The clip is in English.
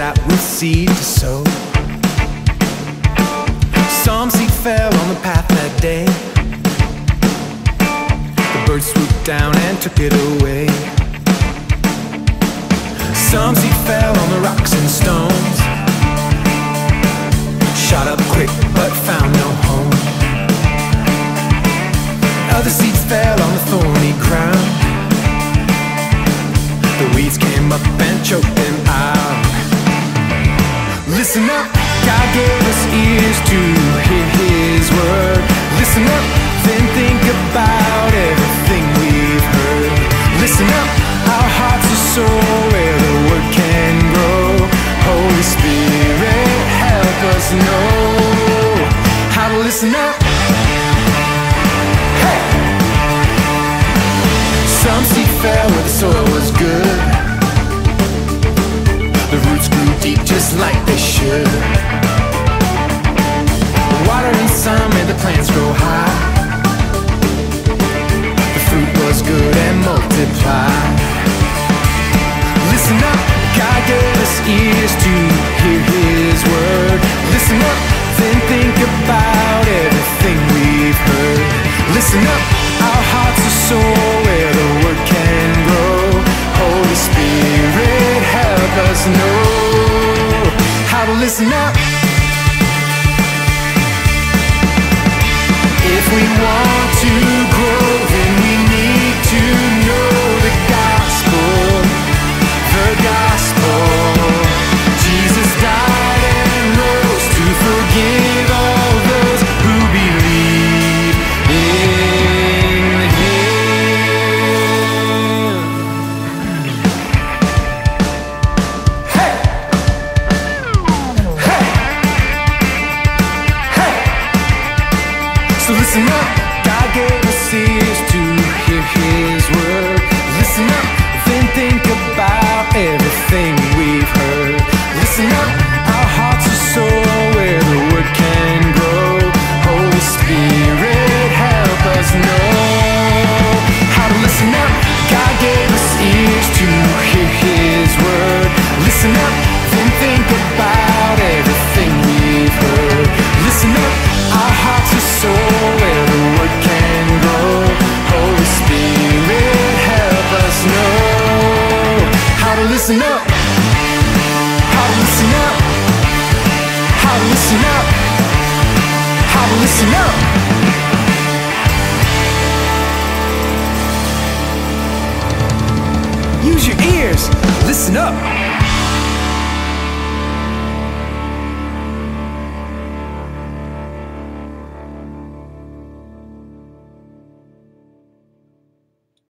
Said I with seed to sow. Some seed fell on the path that day. The birds swooped down and took it away. Some seed fell on the rocks and stones. Shot up quick but found no home. Listen up, God gave us ears to hear His word. Listen up, then think about everything we've heard. Listen up, our hearts are sore where the word can grow. Holy Spirit, help us know how to listen up. Hey! Some seed fell where the soil was good. The roots grew deep just like they should. Water and sun made the plants grow high. The fruit was good and multiplied. Listen up, God gave us ears to hear His word. Listen up, then think about everything we've heard. Listen up, our hearts are sore listen up. If we want to grow, listen up. How to listen up. How to listen up. How to listen up. Use your ears. Listen up.